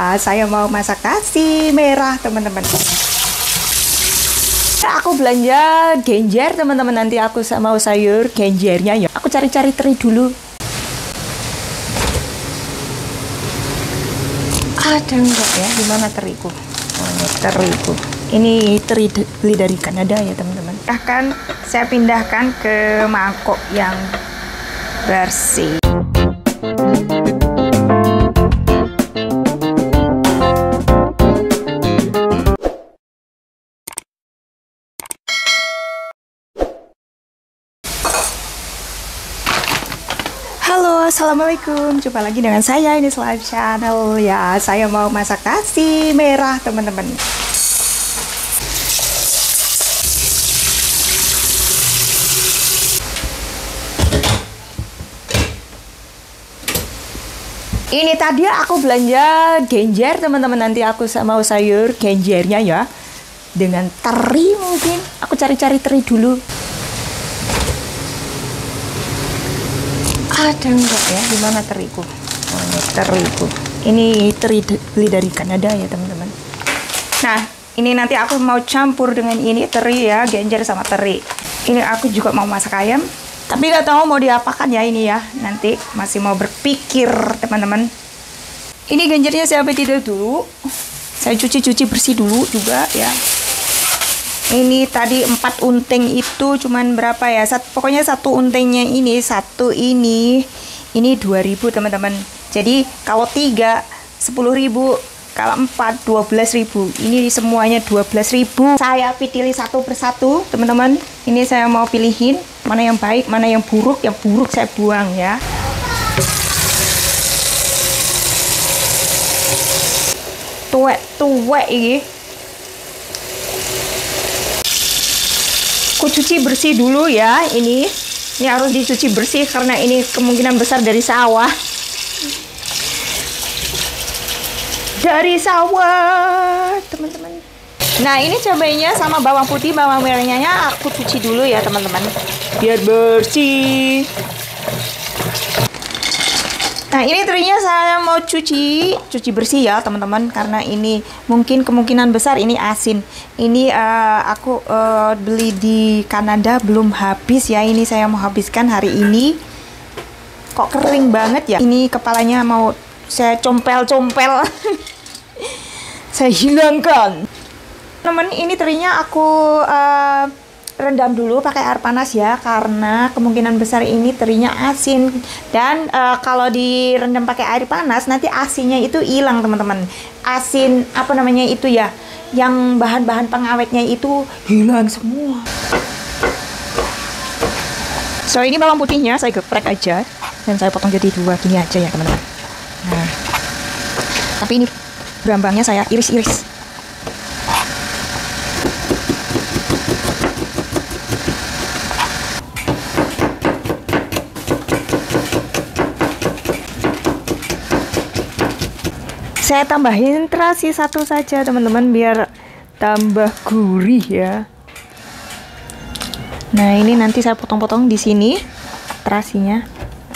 Ah, saya mau masak nasi merah teman-teman. Aku belanja genjer teman-teman. Nanti aku mau sayur genjernya. Ya aku cari-cari teri dulu. Ada enggak ya? Gimana teriku? Oh, ini teriku. Ini teri beli dari Kanada ya teman-teman. Akan saya pindahkan ke mangkok yang bersih assalamualaikum. Jumpa lagi dengan saya ini Live Channel ya. Saya mau masak nasi merah, teman-teman. Ini tadi aku belanja genjer, teman-teman. Nanti aku mau sayur genjernya ya. Dengan teri mungkin. Aku cari-cari teri dulu. Ada enggak ya? Gimana teriku oh, ini teriku ini teri beli dari Kanada ya teman-teman? Nah ini nanti aku mau campur dengan ini teri ya genjer sama teri. Ini aku juga mau masak ayam tapi nggak tahu mau diapakan ya ini ya. Nanti masih mau berpikir teman-teman. Ini genjernya saya tidak dulu? Saya cuci-cuci bersih dulu juga ya ini tadi empat unting itu cuman berapa ya? Sat, pokoknya satu untingnya ini satu ini ini 2000 teman-teman. Jadi kalau tiga 10.000 kalau empat 12.000 ini semuanya 12.000 saya pilih satu persatu teman-teman. Ini saya mau pilihin mana yang baik mana yang buruk. Yang buruk saya buang ya. Tuwek tuwek ini aku cuci bersih dulu ya ini. Ini harus dicuci bersih karena ini kemungkinan besar dari sawah. Dari sawah teman-teman. Nah ini cabainya sama bawang putih bawang merahnya. Aku cuci dulu ya teman-teman. Biar bersih Nah ini terinya saya mau cuci, cuci bersih ya teman-teman karena ini mungkin kemungkinan besar ini asin. Ini uh, aku uh, beli di Kanada belum habis ya. Ini saya mau habiskan hari ini. Kok kering banget ya? Ini kepalanya mau saya compel-compel. saya hilangkan. Teman ini terinya aku uh, rendam dulu pakai air panas ya karena kemungkinan besar ini terinya asin. Dan uh, kalau direndam pakai air panas nanti asinnya itu hilang teman-teman. Asin apa namanya itu ya yang bahan-bahan pengawetnya itu hilang semua. So ini bawang putihnya saya geprek aja dan saya potong jadi dua gini aja ya teman-teman. Nah. Tapi ini berambangnya saya iris-iris saya tambahin terasi satu saja teman-teman biar tambah gurih ya. Nah ini nanti saya potong-potong di sini terasinya.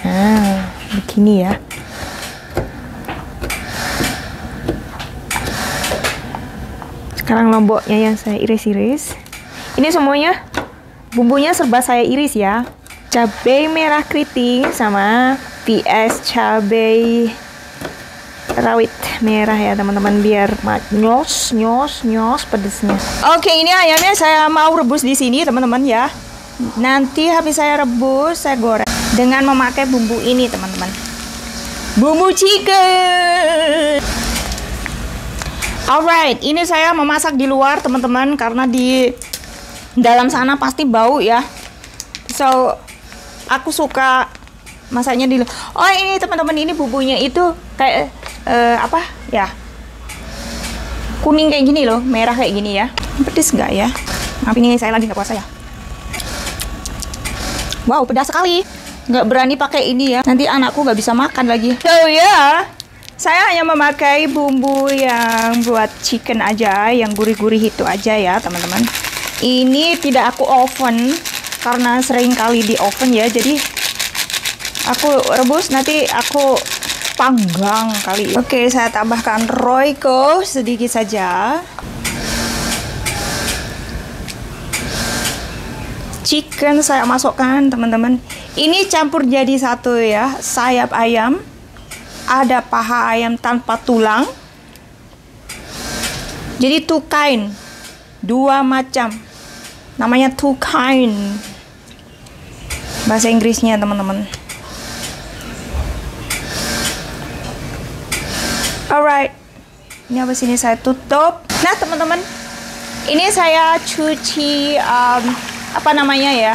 Nah begini ya. Sekarang lomboknya yang saya iris-iris. Ini semuanya bumbunya serba saya iris ya. Cabai merah keriting sama PS cabai rawit merah ya teman-teman. Biar nyos nyos nyos pedesnya. Oke ini ayamnya saya mau rebus di sini teman-teman ya. Nanti habis saya rebus saya goreng dengan memakai bumbu ini teman-teman. Bumbu chicken! Alright ini saya memasak di luar teman-teman karena di dalam sana pasti bau ya. So aku suka masaknya di oh ini teman-teman ini bumbunya itu kayak uh, apa? Ya. Kuning kayak gini loh merah kayak gini ya. Pedes nggak ya? Maaf ini saya lagi nggak puasa ya. Wow pedas sekali. Nggak berani pakai ini ya. Nanti anakku nggak bisa makan lagi. So ya yeah. saya hanya memakai bumbu yang buat chicken aja yang gurih-gurih itu aja ya teman-teman. Ini tidak aku oven karena sering kali di oven ya. Jadi aku rebus nanti aku panggang kali. Oke, saya tambahkan roiko sedikit saja. Chicken saya masukkan, teman-teman. Ini campur jadi satu ya, sayap ayam. Ada paha ayam tanpa tulang. Jadi two kind. Dua macam. Namanya two kind. Bahasa Inggrisnya, teman-teman. Alright. Ini habis ini saya tutup. Nah, teman-teman, ini saya cuci um, apa namanya ya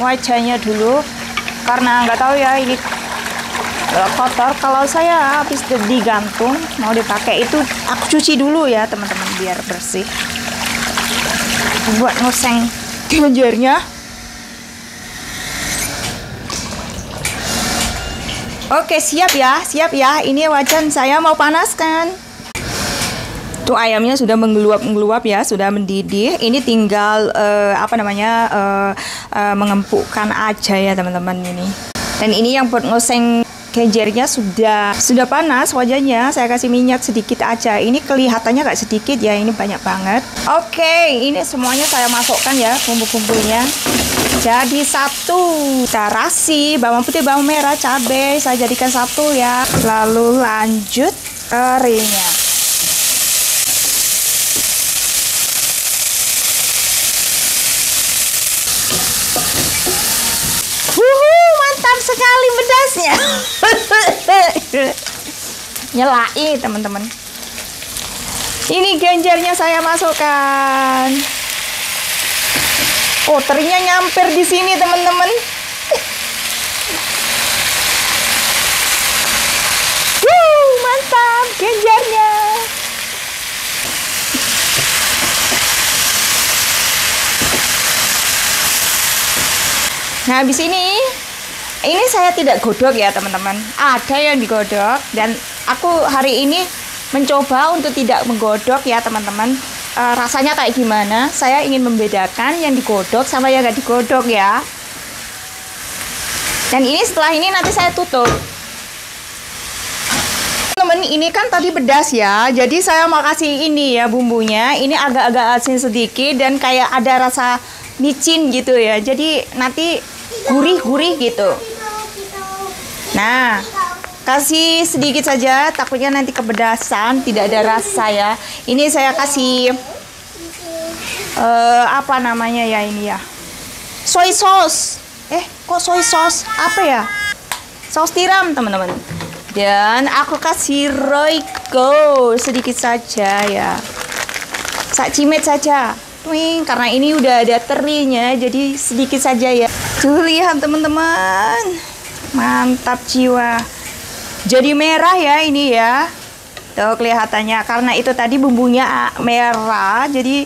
wajahnya dulu karena nggak tahu ya ini uh, kotor. Kalau saya habis digantung mau dipakai itu aku cuci dulu ya teman-teman biar bersih. Buat ngoseng kelenjarnya. Oke, siap ya, siap ya. Ini wajan saya mau panaskan. Tuh ayamnya sudah menggeluap-menggeluap ya, sudah mendidih. Ini tinggal uh, apa namanya uh, uh, mengempukkan aja ya teman-teman ini. Dan ini yang buat ngoseng kejernya sudah sudah panas wajahnya. Saya kasih minyak sedikit aja. Ini kelihatannya nggak sedikit ya, ini banyak banget. Oke, ini semuanya saya masukkan ya bumbu-bumbunya. Jadi satu terasi, bawang putih, bawang merah, cabai saya jadikan satu ya. Lalu lanjut terinya. Wuhu, mantap pedasnya. Nyelai teman-teman. Ini genjernya saya masukkan. Oh, terinya nyamper di sini, teman-teman. Mantap genjernya. Nah, habis ini ini saya tidak godok ya, teman-teman. Ada yang digodok dan aku hari ini mencoba untuk tidak menggodok ya, teman-teman uh, rasanya kayak gimana. Saya ingin membedakan yang digodok sama yang nggak digodok ya. Dan ini setelah ini nanti saya tutup. Teman-teman, ini kan tadi pedas ya. Jadi saya mau kasih ini ya bumbunya. Ini agak-agak asin sedikit dan kayak ada rasa micin gitu ya. Jadi nanti gurih-gurih gitu. Nah, kasih sedikit saja takutnya nanti kepedasan tidak ada rasa ya. Ini saya kasih uh, apa namanya ya ini ya? Soy sauce eh kok soy sauce apa ya? Saus tiram teman-teman. Dan aku kasih roiko sedikit saja ya. Sak cimit saja. Wing, karena ini udah ada terinya jadi sedikit saja ya. Tuh lihat teman-teman mantap jiwa. Jadi merah ya ini ya. Tuh kelihatannya. Karena itu tadi bumbunya merah. Jadi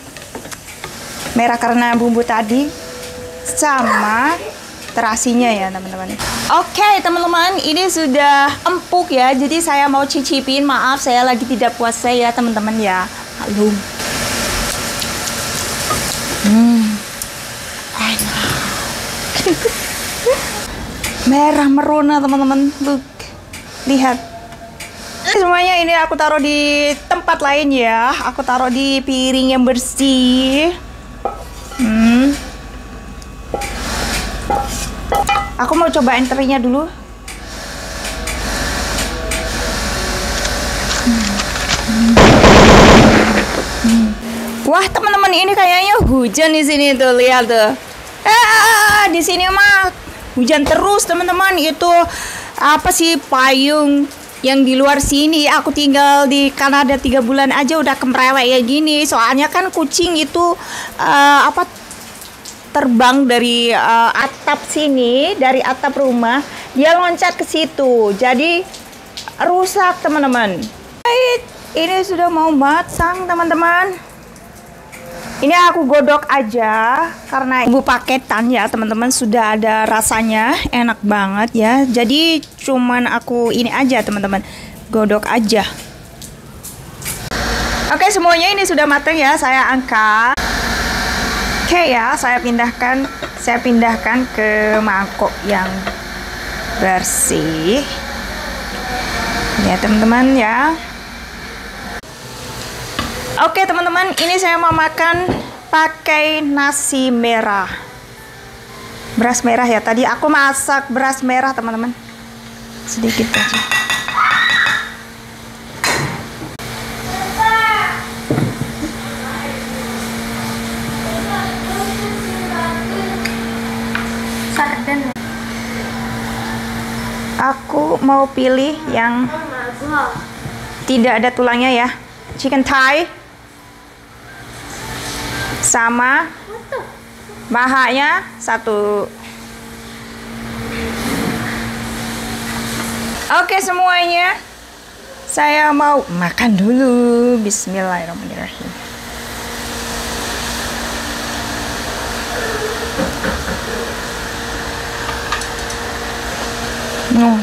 merah karena bumbu tadi. Sama terasinya ya teman-teman. Oke teman-teman. Ini sudah empuk ya. Jadi saya mau cicipin. Maaf saya lagi tidak puasa ya teman-teman ya. Halo merah merona teman-teman. Look. Lihat. Semuanya ini aku taruh di tempat lain ya. Aku taruh di piring yang bersih. Hmm. aku mau cobain terinya dulu. Wah teman-teman ini kayaknya hujan di sini tuh. Lihat tuh. Ah di sini mah hujan terus teman-teman. Itu apa sih payung yang di luar sini? Aku tinggal di Kanada tiga bulan aja udah kemrewek ya gini. Soalnya kan kucing itu uh, apa terbang dari uh, atap sini dari atap rumah dia loncat ke situ. Jadi rusak teman-teman. Ini sudah mau matang teman-teman ini aku godok aja karena ibu paketan ya teman-teman sudah ada rasanya enak banget ya. Jadi cuman aku ini aja teman-teman godok aja. Oke semuanya ini sudah matang ya saya angkat. Oke ya saya pindahkan saya pindahkan ke mangkok yang bersih. Ya teman-teman ya. Oke teman-teman, ini saya mau makan pakai nasi merah. Beras merah ya. Tadi aku masak beras merah teman-teman. Sedikit aja. Aku mau pilih yang tidak ada tulangnya ya. Chicken thigh sama bahanya satu. Oke semuanya, saya mau makan dulu. Bismillahirrahmanirrahim. Hmm.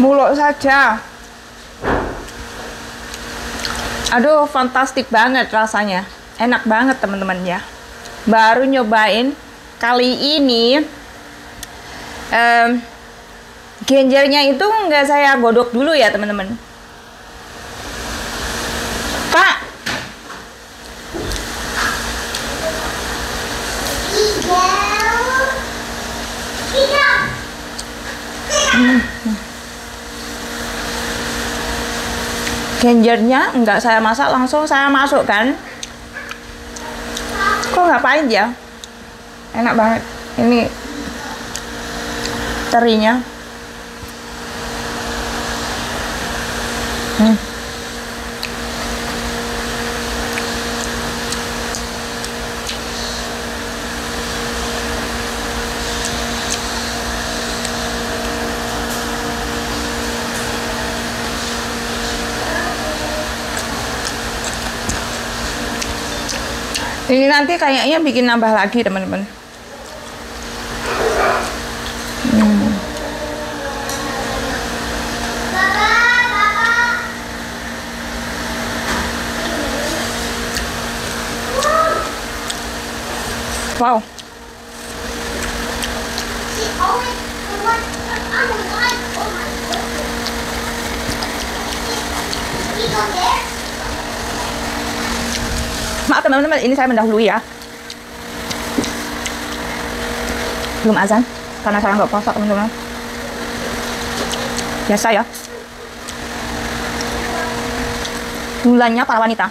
Mulut saja. Aduh, fantastik banget rasanya. Enak banget teman-teman ya. Baru nyobain kali ini em, genjernya itu nggak saya godok dulu ya teman-teman. Genjernya nggak saya masak langsung saya masukkan. Kok nggak pahit ya? Enak banget. Ini terinya. Hmm. Ini nanti kayaknya bikin nambah lagi teman-teman. Hmm. Wow. Maaf teman-teman, ini saya mendahului ya. Belum azan, karena saya nggak puasa teman-teman. Biasa ya. Bulannya para wanita.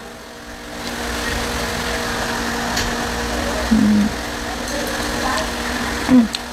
Hmm. Hmm.